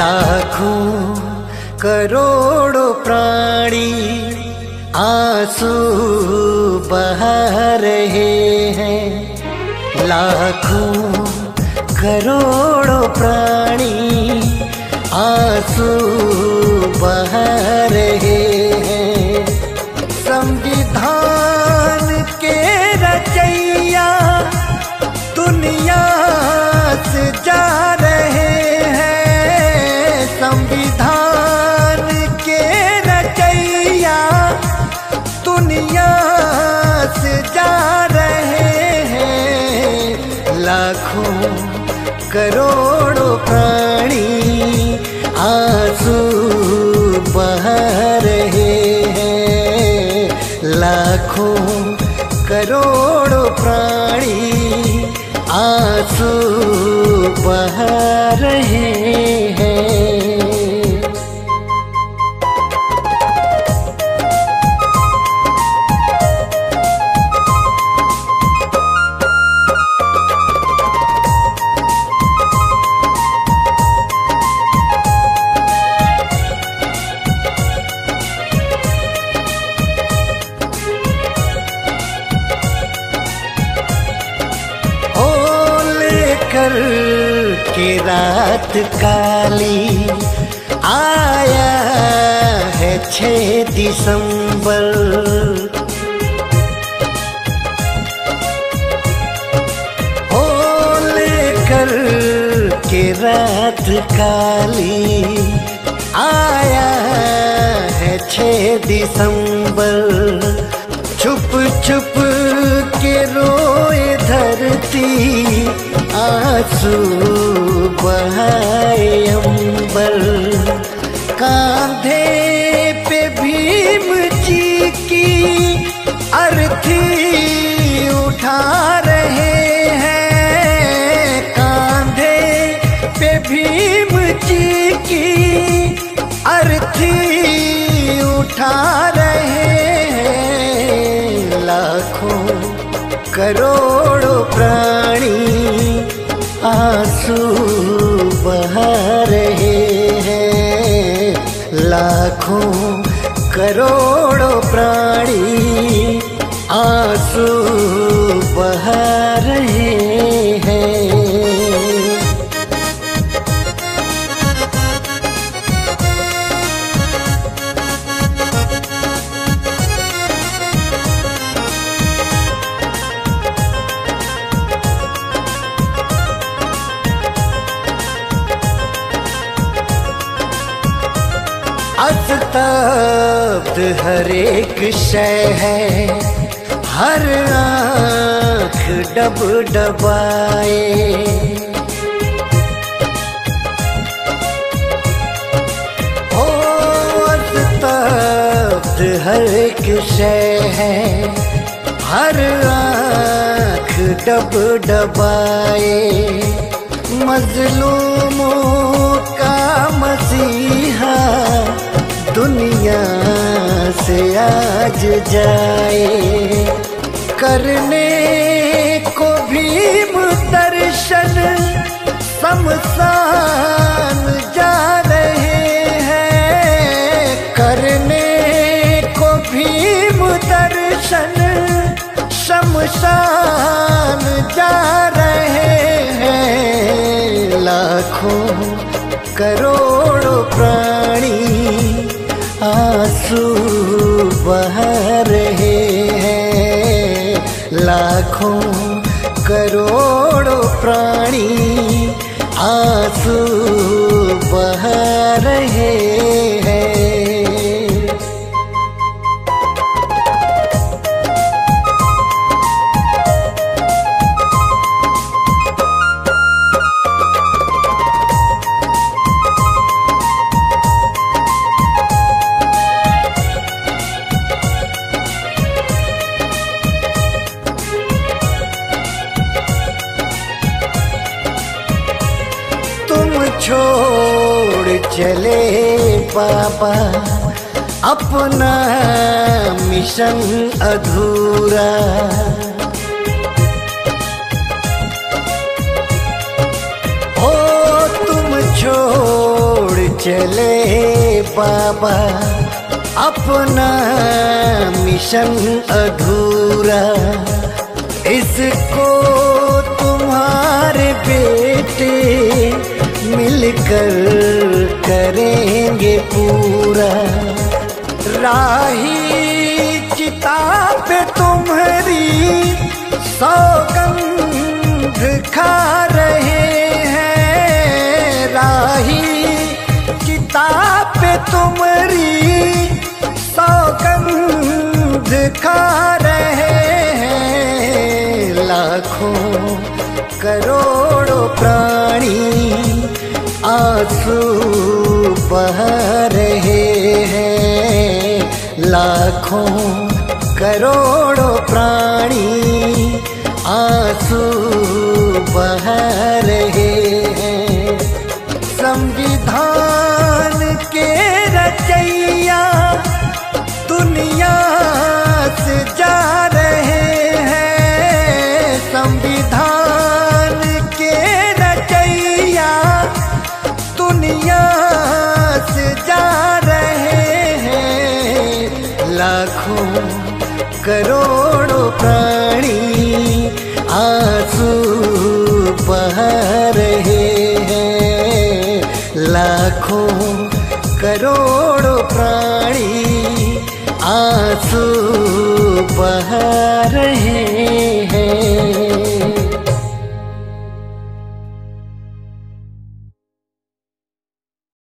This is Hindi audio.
लाखों करोड़ों प्राणी आँसू बहा रहे हैं। लाखों करोड़ों प्राणी आँसू बहा रहे हैं। संविधान के रचैया दुनिया से करोड़ों प्राणी आँसू बहा रहे हैं। लाखों करोड़ों प्राणी आँसू बहा रहे हैं। लेकर के रात काली आया है छः दिसंबर। के रात काली आया है छः दिसंबर। छुप छुप के रोए धरती आँसू बहाए अंबर। कांधे पे भीम जी की अर्थी उठा रहे हैं। कांधे पे भीम जी की अर्थी उठा रहे हैं। लाखों करोड़ों प्राणी आँसू बह रहे हैं। लाखों करोड़ों प्राणी आँसू बह रहे अस्तब्ध हर एक शय है। हर आँख डब डबाए। ओ अस्तब्ध हर एक शय है। हर आँख डब डबाए। मजलूमों का मसीहा दुनिया से आज जाए। करने को भीम दर्शन शमशान जा रहे हैं। करने को भीम दर्शन शमशान जा रहे हैं। लाखों करोड़ों प्राणी बहा रहे हैं। लाखों करोड़ों प्राणी आँसू बह रहे छोड़ चले पापा। अपना मिशन अधूरा। ओ, तुम छोड़ चले पापा। अपना मिशन अधूरा। इसको मिलकर करेंगे पूरा। राही पे तुम्हारी सौगंध खा रहे हैं। राही पे तुम्हारी सौगंध खा रहे हैं। लाखों करोड़ों प्राणी आँसू बह रहे हैं। लाखों करोड़ों प्राणी आँसू बह रहे हैं। संविधान के रचैया, दुनिया लाखों करोड़ों प्राणी आँसू बह रहे हैं। लाखों करोड़ों प्राणी आँसू बह रहे